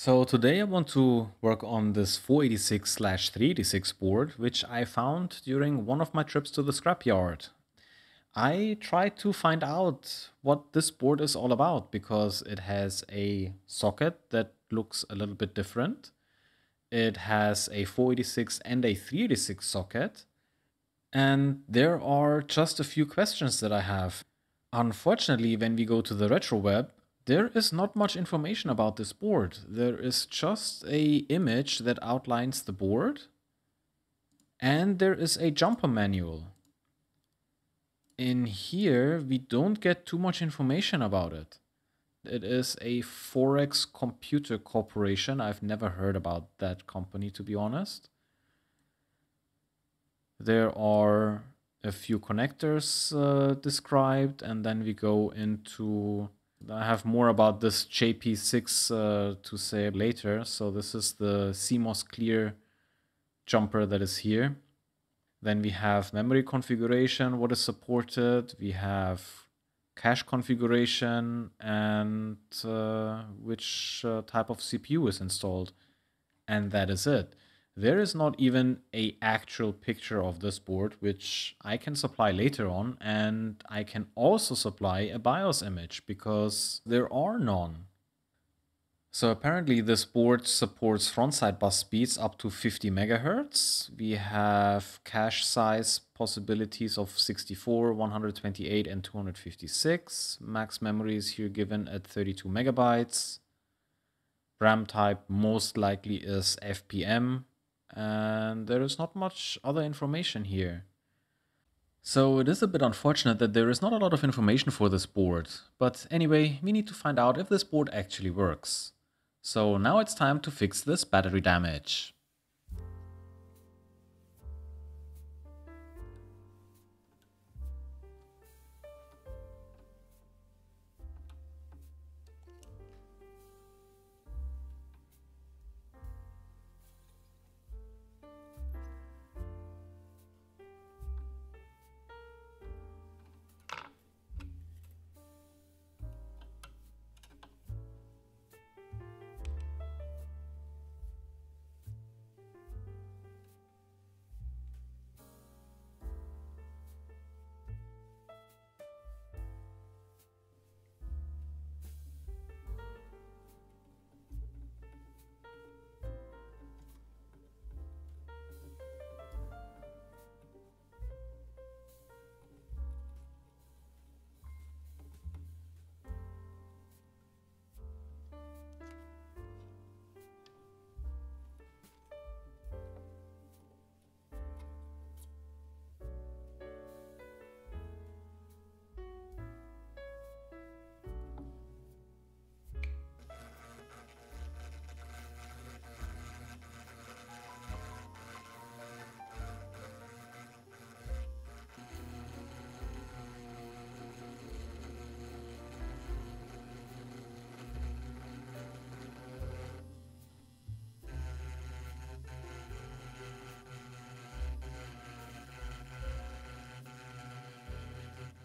So today I want to work on this 486 386 board, which I found during one of my trips to the scrapyard. I tried to find out what this board is all about because it has a socket that looks a little bit different. It has a 486 and a 386 socket. And there are just a few questions that I have. Unfortunately, when we go to the RetroWeb, there is not much information about this board. There is just a image that outlines the board. And there is a jumper manual. In here, we don't get too much information about it. It is a Forex Computer Corporation. I've never heard about that company, to be honest. There are a few connectors uh, described, and then we go into I have more about this JP6 uh, to say later. So this is the CMOS clear jumper that is here. Then we have memory configuration, what is supported. We have cache configuration and uh, which uh, type of CPU is installed. And that is it. There is not even a actual picture of this board, which I can supply later on, and I can also supply a BIOS image because there are none. So apparently this board supports frontside bus speeds up to 50 megahertz. We have cache size possibilities of 64, 128 and 256. Max memory is here given at 32 megabytes. RAM type most likely is FPM and there is not much other information here. So it is a bit unfortunate that there is not a lot of information for this board, but anyway, we need to find out if this board actually works. So now it's time to fix this battery damage.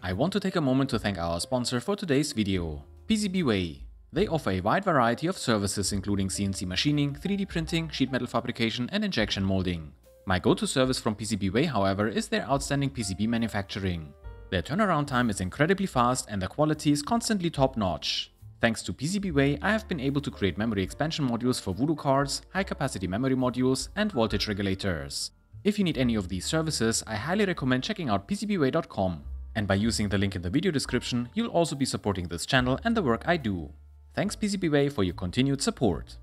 I want to take a moment to thank our sponsor for today's video, PCBWay. They offer a wide variety of services including CNC machining, 3D printing, sheet metal fabrication and injection molding. My go-to service from PCBWay, however, is their outstanding PCB manufacturing. Their turnaround time is incredibly fast and the quality is constantly top-notch. Thanks to PCBWay, I have been able to create memory expansion modules for Voodoo cards, high-capacity memory modules, and voltage regulators. If you need any of these services, I highly recommend checking out PCBWay.com. And by using the link in the video description, you'll also be supporting this channel and the work I do. Thanks PCBWay for your continued support.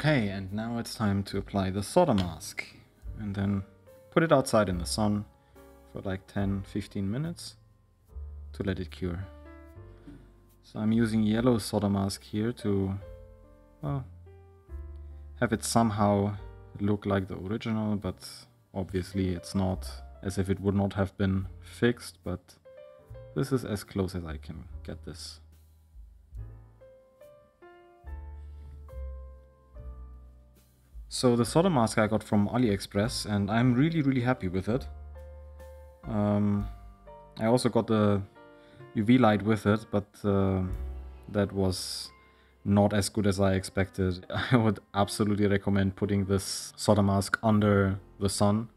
Okay, and now it's time to apply the solder mask. And then put it outside in the sun for like 10-15 minutes to let it cure. So I'm using yellow solder mask here to well, have it somehow look like the original, but obviously it's not as if it would not have been fixed, but this is as close as I can get this. So the solder mask I got from AliExpress and I'm really really happy with it. Um, I also got the UV light with it, but uh, that was not as good as I expected. I would absolutely recommend putting this solder mask under the sun.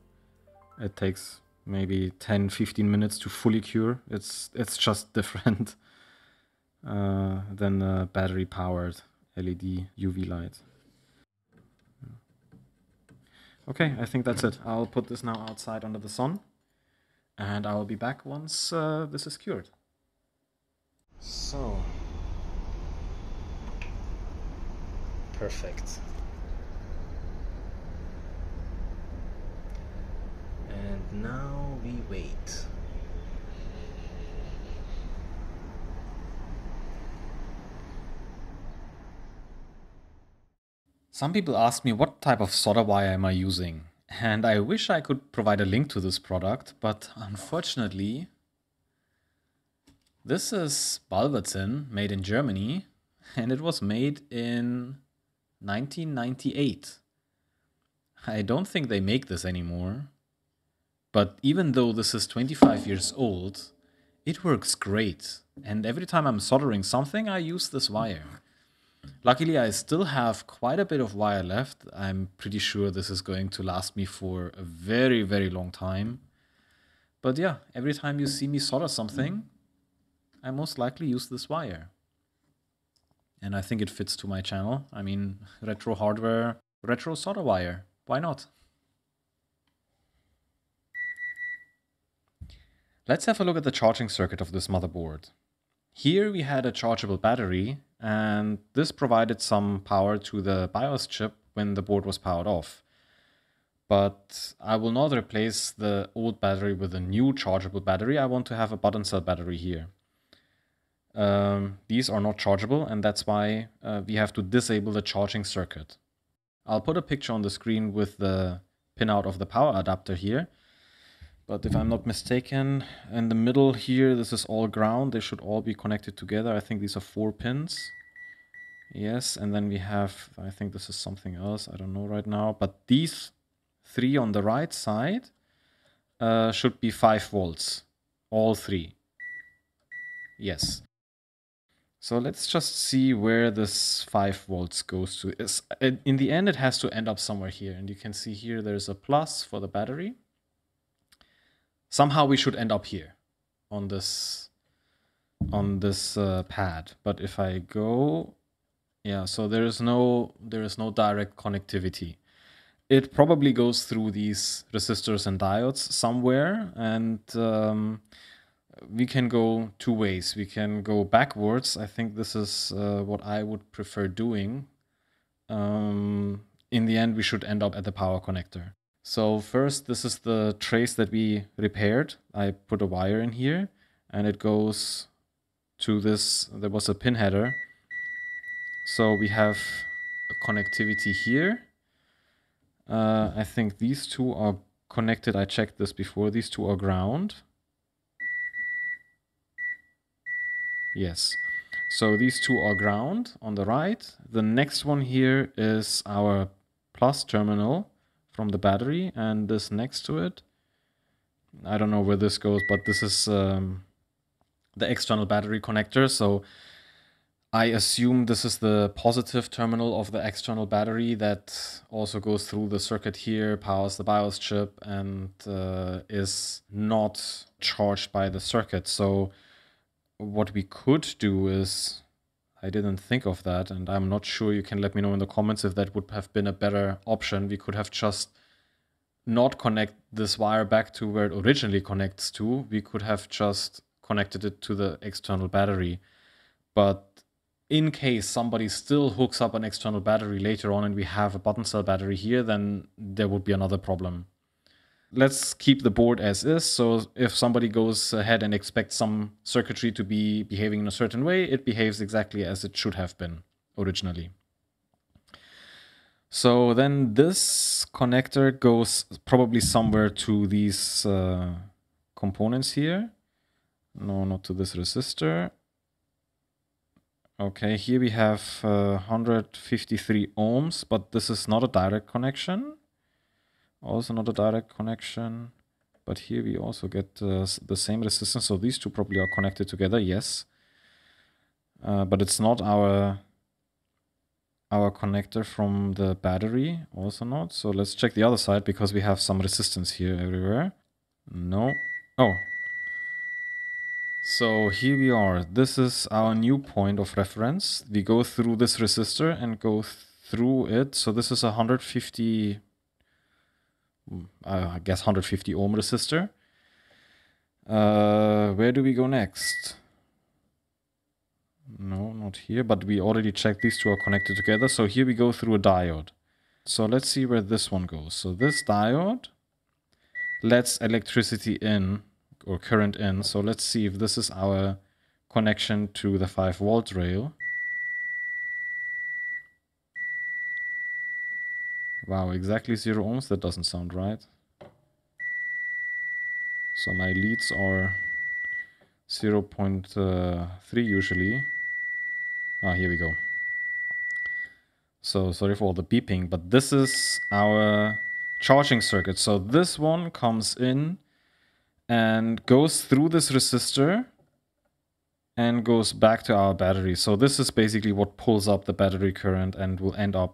It takes maybe 10-15 minutes to fully cure. It's it's just different uh, than a battery powered LED UV light. Okay, I think that's it. I'll put this now outside under the sun and I'll be back once uh, this is cured. So, perfect. And now we wait. Some people ask me what type of solder wire am I using, and I wish I could provide a link to this product, but unfortunately, this is Balver Zinn, made in Germany, and it was made in 1998. I don't think they make this anymore, but even though this is 25 years old, it works great, and every time I'm soldering something, I use this wire. Luckily, I still have quite a bit of wire left. I'm pretty sure this is going to last me for a very, very long time. But yeah, every time you see me solder something, I most likely use this wire. And I think it fits to my channel. I mean, retro hardware, retro solder wire. Why not? Let's have a look at the charging circuit of this motherboard. Here we had a chargeable battery and this provided some power to the BIOS chip when the board was powered off. But I will not replace the old battery with a new chargeable battery. I want to have a button cell battery here. Um, these are not chargeable and that's why uh, we have to disable the charging circuit. I'll put a picture on the screen with the pinout of the power adapter here. But if I'm not mistaken, in the middle here, this is all ground. They should all be connected together. I think these are four pins. Yes, and then we have, I think this is something else. I don't know right now. But these three on the right side uh, should be 5 volts. All three. Yes. So let's just see where this 5 volts goes to. It's, in the end, it has to end up somewhere here. And you can see here there's a plus for the battery somehow we should end up here on this on this uh, pad. But if i go yeah so there is no there is no direct connectivity. It probably goes through these resistors and diodes somewhere and um, we can go two ways. We can go backwards. I think this is uh, what i would prefer doing. Um, in the end we should end up at the power connector so first, this is the trace that we repaired. I put a wire in here and it goes to this, there was a pin header. So we have a connectivity here. Uh, I think these two are connected. I checked this before. These two are ground. Yes. So these two are ground on the right. The next one here is our plus terminal from the battery and this next to it. I don't know where this goes, but this is um, the external battery connector. So I assume this is the positive terminal of the external battery that also goes through the circuit here, powers the BIOS chip, and uh, is not charged by the circuit. So what we could do is I didn't think of that, and I'm not sure. You can let me know in the comments if that would have been a better option. We could have just not connect this wire back to where it originally connects to. We could have just connected it to the external battery. But in case somebody still hooks up an external battery later on and we have a button cell battery here, then there would be another problem. Let's keep the board as is. So if somebody goes ahead and expects some circuitry to be behaving in a certain way, it behaves exactly as it should have been originally. So then this connector goes probably somewhere to these uh, components here. No, not to this resistor. Okay, here we have uh, 153 ohms, but this is not a direct connection. Also not a direct connection. But here we also get uh, the same resistance. So these two probably are connected together, yes. Uh, but it's not our our connector from the battery, also not. So let's check the other side because we have some resistance here everywhere. No. Oh, so here we are. This is our new point of reference. We go through this resistor and go through it. So this is a 150, uh, I guess 150 ohm resistor. Uh, where do we go next? No, not here, but we already checked these two are connected together. So here we go through a diode. So let's see where this one goes. So this diode lets electricity in or current in. So let's see if this is our connection to the 5 volt rail. Wow, exactly 0 ohms? That doesn't sound right. So my leads are 0 0.3 usually. Ah, here we go. So sorry for all the beeping, but this is our charging circuit. So this one comes in and goes through this resistor and goes back to our battery. So this is basically what pulls up the battery current and will end up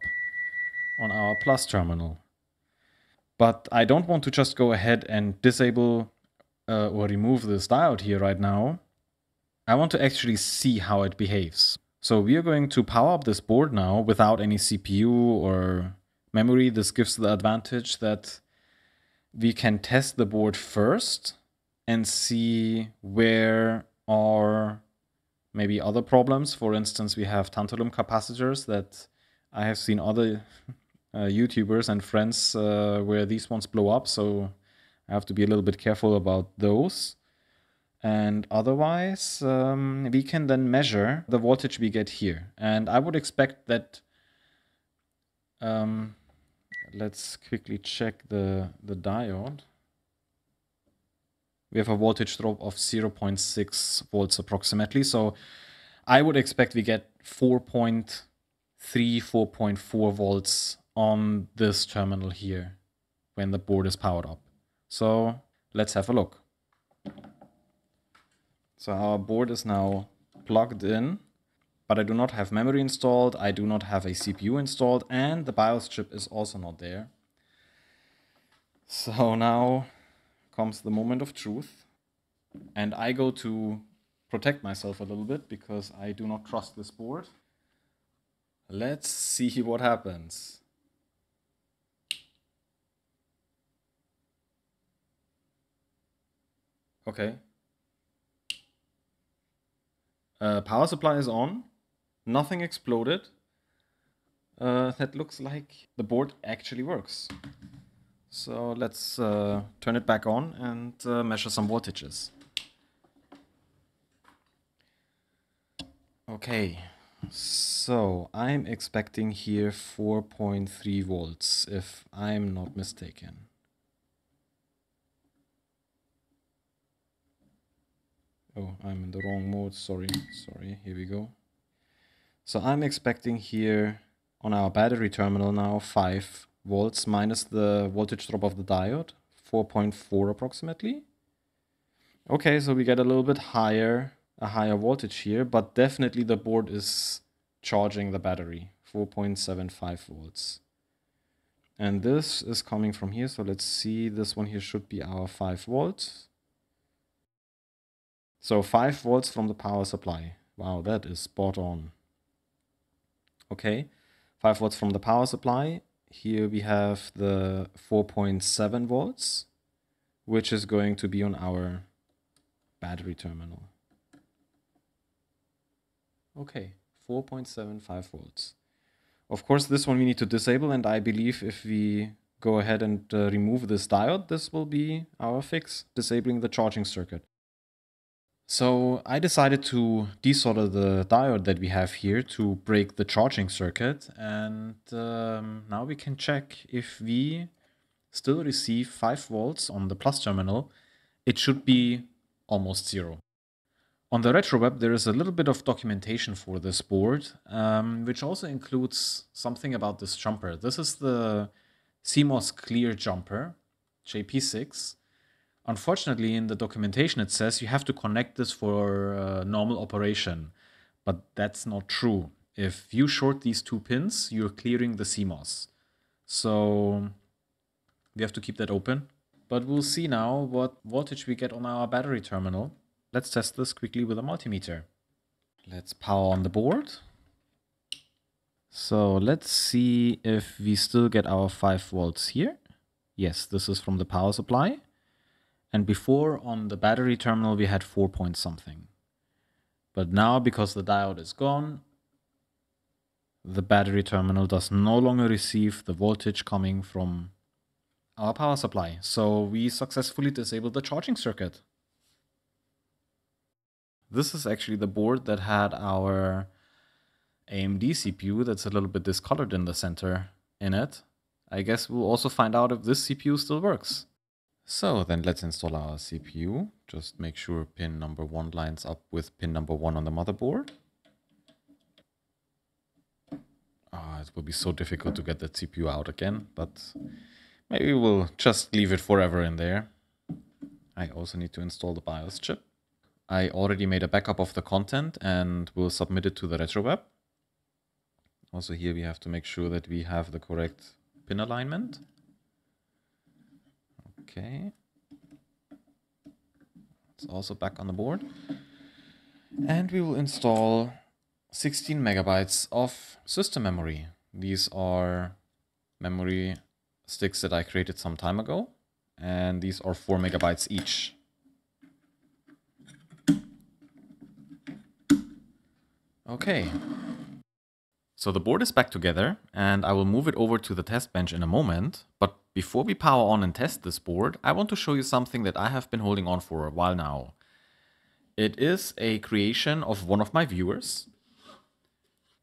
on our plus terminal. But I don't want to just go ahead and disable uh, or remove this diode here right now. I want to actually see how it behaves. So we are going to power up this board now without any CPU or memory. This gives the advantage that we can test the board first and see where are maybe other problems. For instance, we have tantalum capacitors that I have seen other YouTubers and friends uh, where these ones blow up. So I have to be a little bit careful about those. And otherwise, um, we can then measure the voltage we get here. And I would expect that, um, let's quickly check the, the diode we have a voltage drop of 0.6 volts approximately. So I would expect we get 4.3, 4.4 volts on this terminal here when the board is powered up. So let's have a look. So our board is now plugged in, but I do not have memory installed, I do not have a CPU installed, and the BIOS chip is also not there. So now comes the moment of truth. And I go to protect myself a little bit because I do not trust this board. Let's see what happens. Okay. Uh, power supply is on. Nothing exploded. Uh, that looks like the board actually works. So let's uh, turn it back on and uh, measure some voltages. Okay, so I'm expecting here 4.3 volts, if I'm not mistaken. Oh, I'm in the wrong mode, sorry, sorry, here we go. So I'm expecting here on our battery terminal now 5 volts minus the voltage drop of the diode, 4.4 approximately. Okay, so we get a little bit higher, a higher voltage here, but definitely the board is charging the battery, 4.75 volts. And this is coming from here, so let's see, this one here should be our 5 volts. So 5 volts from the power supply. Wow, that is spot on. Okay, 5 volts from the power supply here we have the 4.7 volts, which is going to be on our battery terminal. Okay, 4.75 volts. Of course, this one we need to disable, and I believe if we go ahead and uh, remove this diode, this will be our fix, disabling the charging circuit. So I decided to desolder the diode that we have here to break the charging circuit, and um, now we can check if we still receive 5 volts on the plus terminal, it should be almost zero. On the RetroWeb, there is a little bit of documentation for this board, um, which also includes something about this jumper. This is the CMOS clear jumper, JP6. Unfortunately, in the documentation, it says you have to connect this for uh, normal operation, but that's not true. If you short these two pins, you're clearing the CMOS. So we have to keep that open. But we'll see now what voltage we get on our battery terminal. Let's test this quickly with a multimeter. Let's power on the board. So let's see if we still get our 5 volts here. Yes, this is from the power supply. And before on the battery terminal we had 4 point something. But now because the diode is gone, the battery terminal does no longer receive the voltage coming from our power supply. So we successfully disabled the charging circuit. This is actually the board that had our AMD CPU that's a little bit discolored in the center in it. I guess we'll also find out if this CPU still works. So then let's install our CPU. Just make sure pin number one lines up with pin number one on the motherboard. Oh, it will be so difficult to get that CPU out again, but Maybe we'll just leave it forever in there. I also need to install the BIOS chip. I already made a backup of the content and will submit it to the RetroWeb. Also here we have to make sure that we have the correct pin alignment. Okay. It's also back on the board. And we will install 16 megabytes of system memory. These are memory sticks that I created some time ago. And these are 4 megabytes each. Okay. So the board is back together and I will move it over to the test bench in a moment. But before we power on and test this board, I want to show you something that I have been holding on for a while now. It is a creation of one of my viewers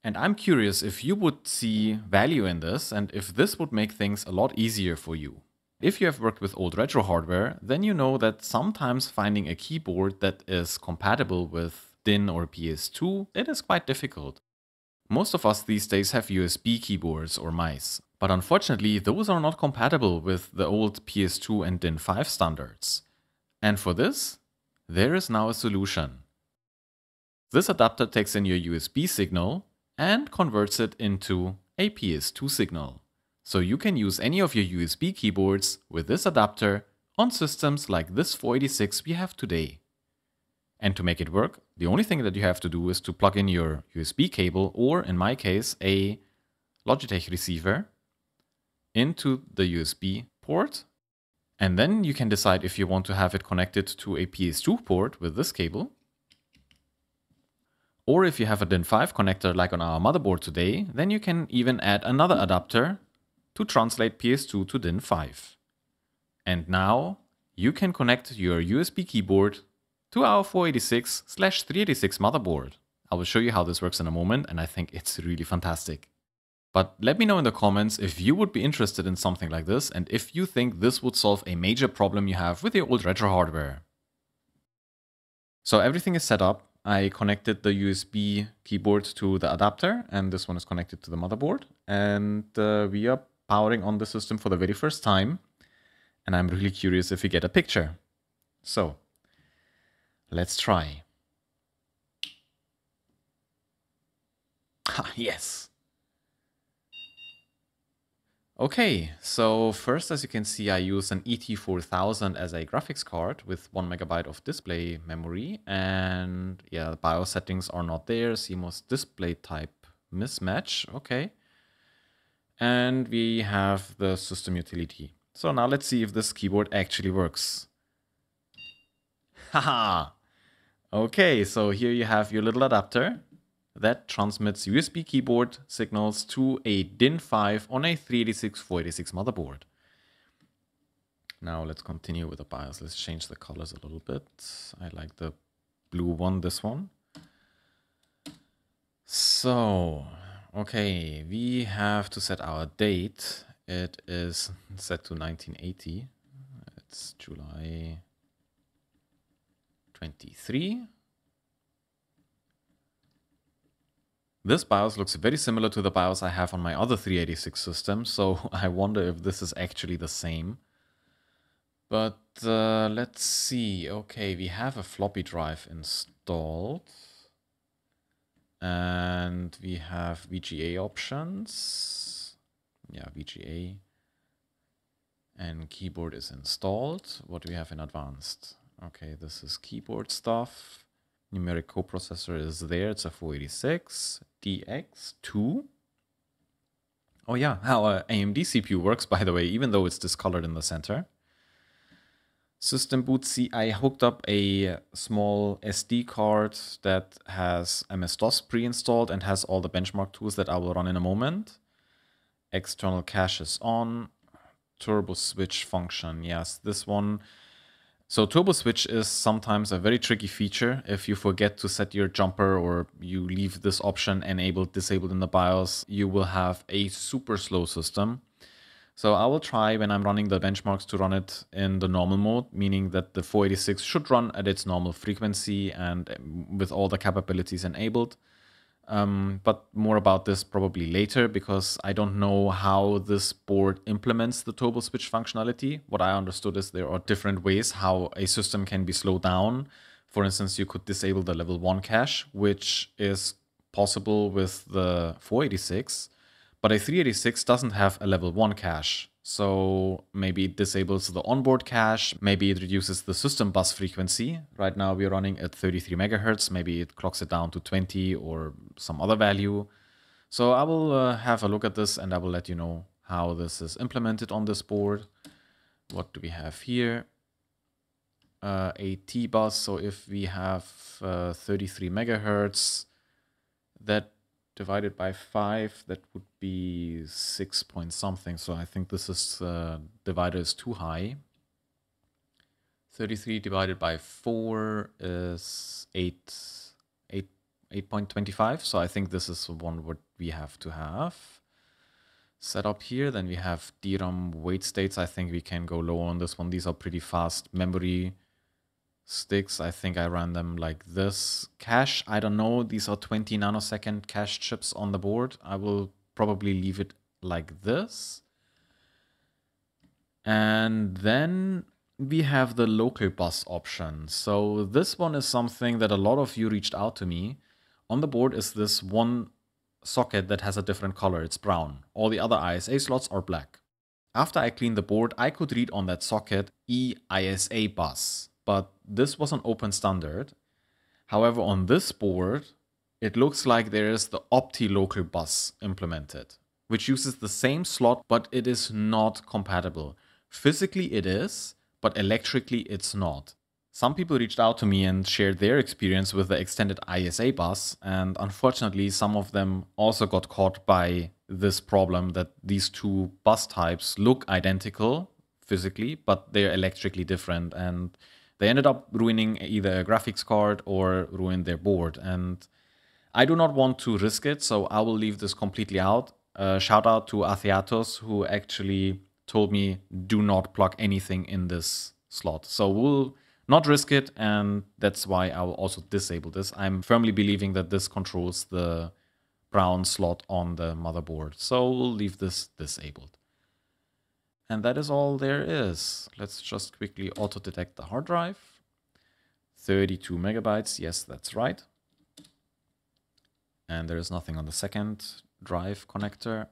and I'm curious if you would see value in this and if this would make things a lot easier for you. If you have worked with old retro hardware, then you know that sometimes finding a keyboard that is compatible with DIN or PS2, it is quite difficult. Most of us these days have USB keyboards or mice, but unfortunately those are not compatible with the old PS2 and DIN 5 standards. And for this, there is now a solution. This adapter takes in your USB signal and converts it into a PS2 signal. So you can use any of your USB keyboards with this adapter on systems like this 486 we have today. And to make it work, the only thing that you have to do is to plug in your USB cable or in my case a Logitech receiver into the USB port and then you can decide if you want to have it connected to a PS2 port with this cable or if you have a DIN5 connector like on our motherboard today, then you can even add another adapter to translate PS2 to DIN5. And now you can connect your USB keyboard to our 486/386 motherboard. I will show you how this works in a moment and I think it's really fantastic. But let me know in the comments if you would be interested in something like this and if you think this would solve a major problem you have with your old retro hardware. So everything is set up I connected the USB keyboard to the adapter and this one is connected to the motherboard and uh, we are powering on the system for the very first time and I'm really curious if we get a picture. So let's try. Ah, yes. Okay, so first, as you can see, I use an ET4000 as a graphics card with one megabyte of display memory. And yeah, BIOS settings are not there. CMOS display type mismatch. Okay. And we have the system utility. So now let's see if this keyboard actually works. Haha. okay, so here you have your little adapter. That transmits USB keyboard signals to a DIN5 on a 386 486 motherboard. Now let's continue with the BIOS. Let's change the colors a little bit. I like the blue one, this one. So, okay, we have to set our date. It is set to 1980. It's July 23. This BIOS looks very similar to the BIOS I have on my other 386 system, so I wonder if this is actually the same. But uh, let's see. Okay, we have a floppy drive installed. And we have VGA options. Yeah, VGA. And keyboard is installed. What do we have in advanced? Okay, this is keyboard stuff numeric coprocessor is there. It's a 486 DX2. Oh yeah, how uh, a AMD CPU works, by the way, even though it's discolored in the center. System boot C, I hooked up a small SD card that has MS-DOS pre-installed and has all the benchmark tools that I will run in a moment. External cache is on. Turbo switch function, yes, this one so turbo switch is sometimes a very tricky feature. If you forget to set your jumper or you leave this option enabled, disabled in the BIOS, you will have a super slow system. So I will try when I'm running the benchmarks to run it in the normal mode, meaning that the 486 should run at its normal frequency and with all the capabilities enabled. Um, but more about this probably later because I don't know how this board implements the turbo switch functionality. What I understood is there are different ways how a system can be slowed down. For instance, you could disable the level 1 cache, which is possible with the 486, but a 386 doesn't have a level 1 cache. So maybe it disables the onboard cache, maybe it reduces the system bus frequency. Right now we're running at 33 megahertz, maybe it clocks it down to 20 or some other value. So I will uh, have a look at this and I will let you know how this is implemented on this board. What do we have here? Uh, a T-bus, so if we have uh, 33 megahertz, that divided by 5, that would be 6 point something. So I think this is uh, divider is too high. 33 divided by 4 is 8, 8, 8.25. So I think this is one what we have to have. Set up here, then we have DRAM wait states. I think we can go low on this one. These are pretty fast memory sticks. I think I ran them like this. Cache, I don't know. These are 20 nanosecond cache chips on the board. I will probably leave it like this. And then we have the local bus option. So this one is something that a lot of you reached out to me. On the board is this one socket that has a different color. It's brown. All the other ISA slots are black. After I cleaned the board, I could read on that socket EISA bus but this was an open standard. However, on this board, it looks like there is the OPTi local bus implemented, which uses the same slot, but it is not compatible. Physically it is, but electrically it's not. Some people reached out to me and shared their experience with the extended ISA bus, and unfortunately, some of them also got caught by this problem that these two bus types look identical physically, but they're electrically different. And they ended up ruining either a graphics card or ruined their board. And I do not want to risk it, so I will leave this completely out. Uh, shout out to Atheatos, who actually told me do not plug anything in this slot. So we'll not risk it, and that's why I will also disable this. I'm firmly believing that this controls the brown slot on the motherboard. So we'll leave this disabled. And that is all there is. Let's just quickly auto-detect the hard drive. 32 megabytes, yes, that's right. And there is nothing on the second drive connector.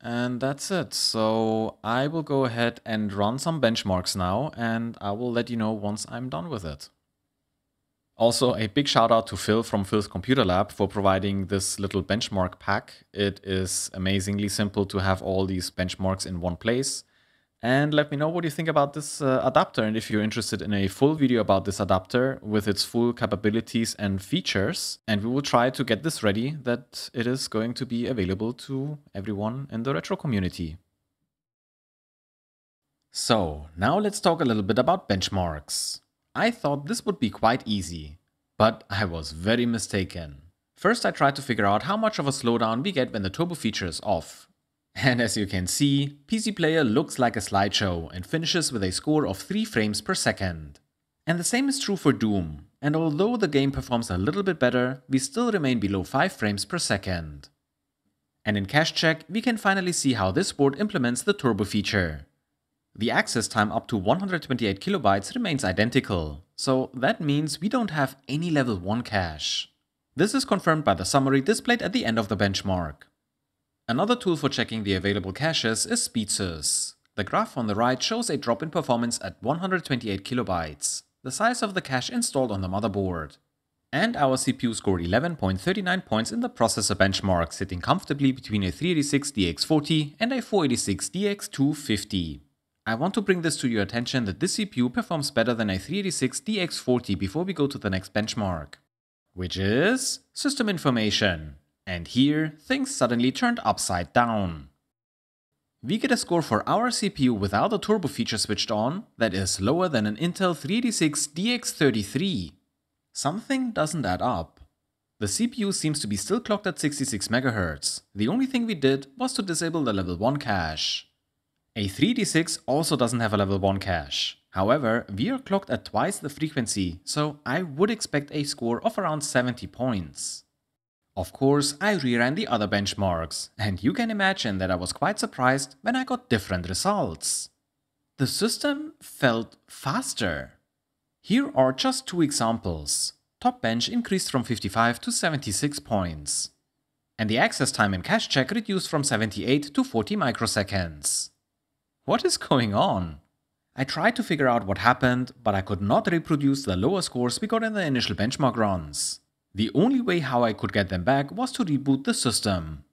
And that's it. So I will go ahead and run some benchmarks now, and I will let you know once I'm done with it. Also, a big shout out to Phil from Phil's Computer Lab for providing this little benchmark pack. It is amazingly simple to have all these benchmarks in one place. And let me know what you think about this uh, adapter and if you're interested in a full video about this adapter with its full capabilities and features. And we will try to get this ready that it is going to be available to everyone in the retro community. So now let's talk a little bit about benchmarks. I thought this would be quite easy, but I was very mistaken. First I tried to figure out how much of a slowdown we get when the turbo feature is off, and as you can see, PC Player looks like a slideshow and finishes with a score of 3 frames per second. And the same is true for Doom, and although the game performs a little bit better, we still remain below 5 frames per second. And in Cache Check, we can finally see how this board implements the turbo feature. The access time up to 128 kilobytes remains identical, so that means we don't have any level 1 cache. This is confirmed by the summary displayed at the end of the benchmark. Another tool for checking the available caches is SpeedSys. The graph on the right shows a drop in performance at 128 kilobytes, the size of the cache installed on the motherboard. And our CPU scored 11.39 points in the processor benchmark, sitting comfortably between a 386 DX40 and a 486 DX2-50. I want to bring this to your attention that this CPU performs better than a 386 DX40 before we go to the next benchmark, which is system information. And here, things suddenly turned upside down. We get a score for our CPU without the turbo feature switched on that is lower than an Intel 386 DX33. Something doesn't add up. The CPU seems to be still clocked at 66 MHz. The only thing we did was to disable the level 1 cache. A 386 also doesn't have a level 1 cache. However, we are clocked at twice the frequency, so I would expect a score of around 70 points. Of course, I reran the other benchmarks, and you can imagine that I was quite surprised when I got different results. The system felt faster. Here are just two examples. TopBench increased from 55 to 76 points. And the access time in cache check reduced from 78 to 40 microseconds. What is going on? I tried to figure out what happened, but I could not reproduce the lower scores we got in the initial benchmark runs. The only way how I could get them back was to reboot the system.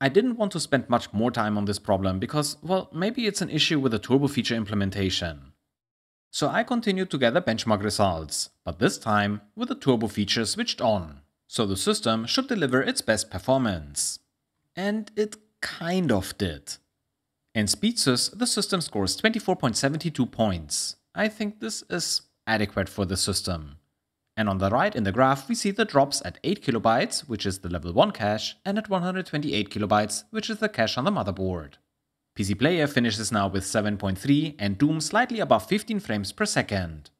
I didn't want to spend much more time on this problem because, well, maybe it's an issue with the turbo feature implementation. So I continued to gather benchmark results, but this time with the turbo feature switched on, so the system should deliver its best performance. And it kind of did. In SpeedSys, the system scores 24.72 points. I think this is adequate for the system. And on the right in the graph, we see the drops at 8 kilobytes, which is the level 1 cache, and at 128 kilobytes, which is the cache on the motherboard. PC Player finishes now with 7.3 and Doom slightly above 15 frames per second.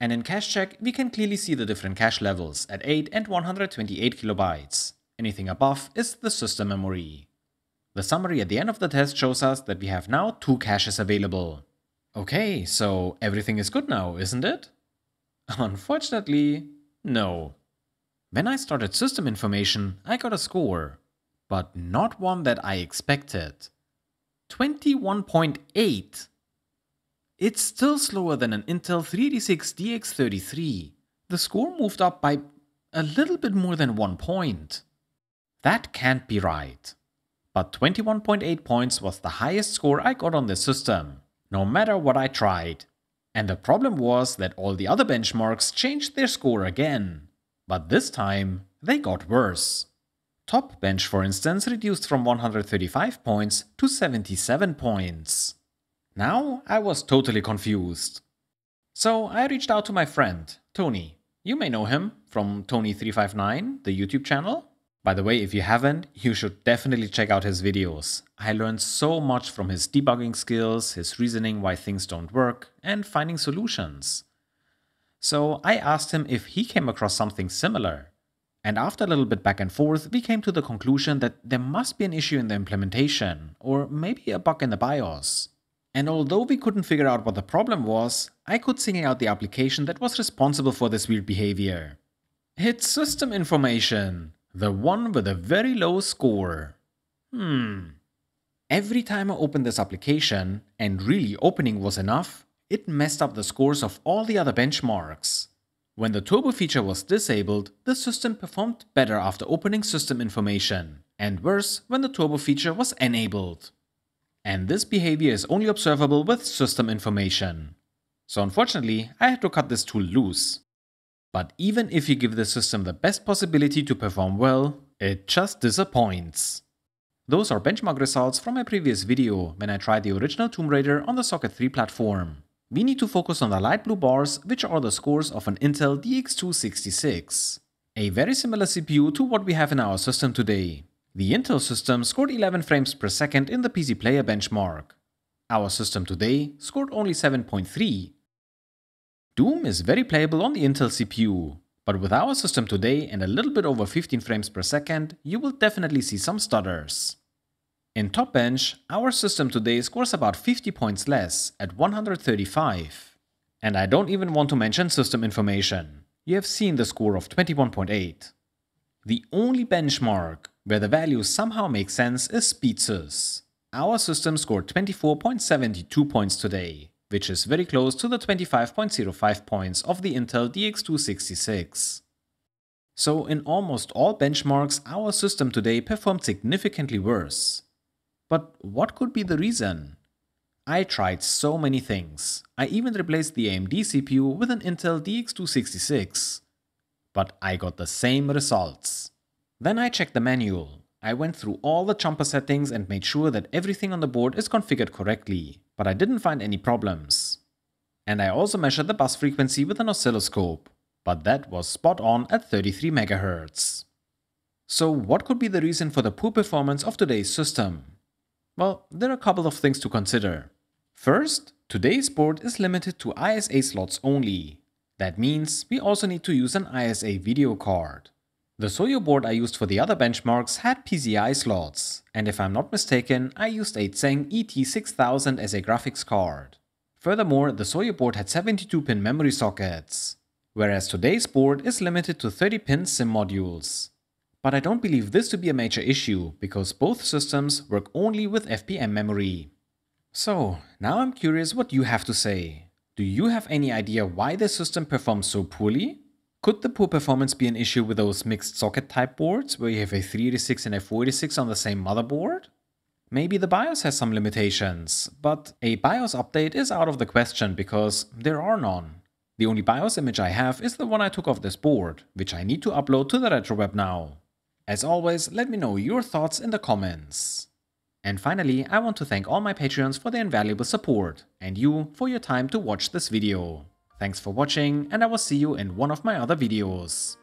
And in cache check, we can clearly see the different cache levels at 8 and 128 kilobytes. Anything above is the system memory. The summary at the end of the test shows us that we have now two caches available. Okay, so everything is good now, isn't it? Unfortunately, no. When I started system information, I got a score, but not one that I expected. 21.8. It's still slower than an Intel 386 DX33. The score moved up by a little bit more than one point. That can't be right. But 21.8 points was the highest score I got on this system, no matter what I tried. And the problem was that all the other benchmarks changed their score again. But this time, they got worse. TopBench, for instance, reduced from 135 points to 77 points. Now I was totally confused. So I reached out to my friend, Tony. You may know him from Tony359, the YouTube channel. By the way, if you haven't, you should definitely check out his videos. I learned so much from his debugging skills, his reasoning why things don't work, and finding solutions. So I asked him if he came across something similar. And after a little bit back and forth, we came to the conclusion that there must be an issue in the implementation, or maybe a bug in the BIOS. And although we couldn't figure out what the problem was, I could single out the application that was responsible for this weird behavior. It's system information. The one with a very low score. Hmm. Every time I opened this application, and really opening was enough, it messed up the scores of all the other benchmarks. When the turbo feature was disabled, the system performed better after opening system information, and worse when the turbo feature was enabled. And this behavior is only observable with system information. So unfortunately, I had to cut this tool loose. But even if you give the system the best possibility to perform well, it just disappoints. Those are benchmark results from my previous video when I tried the original Tomb Raider on the Socket 3 platform. We need to focus on the light blue bars which are the scores of an Intel DX2-66. A very similar CPU to what we have in our system today. The Intel system scored 11 frames per second in the PC Player benchmark. Our system today scored only 7.3. Doom is very playable on the Intel CPU, but with our system today and a little bit over 15 frames per second, you will definitely see some stutters. In TopBench, our system today scores about 50 points less at 135. And I don't even want to mention system information. You have seen the score of 21.8. The only benchmark where the values somehow make sense is SpeedSys. Our system scored 24.72 points today, which is very close to the 25.05 points of the Intel DX2-66. So in almost all benchmarks, our system today performed significantly worse. But what could be the reason? I tried so many things. I even replaced the AMD CPU with an Intel DX2-66. But I got the same results. Then I checked the manual. I went through all the jumper settings and made sure that everything on the board is configured correctly, but I didn't find any problems. And I also measured the bus frequency with an oscilloscope, but that was spot on at 33 MHz. So what could be the reason for the poor performance of today's system? Well, there are a couple of things to consider. First, today's board is limited to ISA slots only. That means we also need to use an ISA video card. The Soyo board I used for the other benchmarks had PCI slots, and if I'm not mistaken, I used a Tseng ET6000 as a graphics card. Furthermore, the Soyo board had 72-pin memory sockets, whereas today's board is limited to 30-pin SIMM modules. But I don't believe this to be a major issue, because both systems work only with FPM memory. So, now I'm curious what you have to say. Do you have any idea why the system performs so poorly? Could the poor performance be an issue with those mixed socket type boards where you have a 386 and a 486 on the same motherboard? Maybe the BIOS has some limitations, but a BIOS update is out of the question because there are none. The only BIOS image I have is the one I took off this board, which I need to upload to the Retro Web now. As always, let me know your thoughts in the comments. And finally, I want to thank all my Patreons for their invaluable support, and you for your time to watch this video. Thanks for watching and I will see you in one of my other videos.